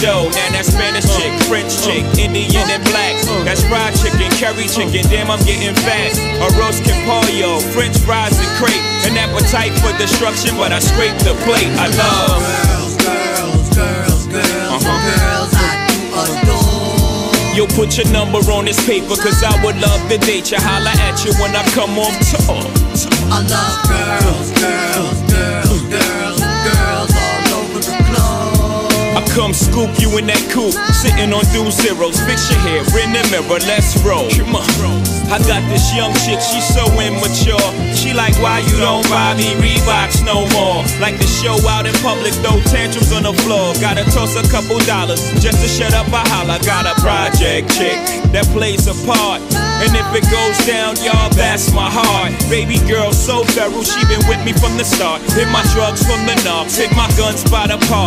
dough. Now that Spanish chick, French chick, Indian and black. That's fried chicken, curry chicken, damn I'm getting fat. Arroz pollo, French fries and crepe. An appetite for destruction, but I scrape the plate. I love girls, girls, girls, girls, uh-huh. girls I do adore. Yo, put your number on this paper, cause I would love to date you. Holla at you when I come on tour. Come scoop you in that coupe, sitting on two zeros. Fix your hair in the mirror, let's roll. Come on. I got this young chick, she's so immature. She like, why you don't buy me Reeboks no more? Like to show out in public, throw tantrums on the floor. Gotta toss a couple dollars just to shut up a holler. Got a project chick that plays a part. And if it goes down, y'all, that's my heart. Baby girl, so feral, she been with me from the start. Hit my drugs from the knobs, hit my guns by the park.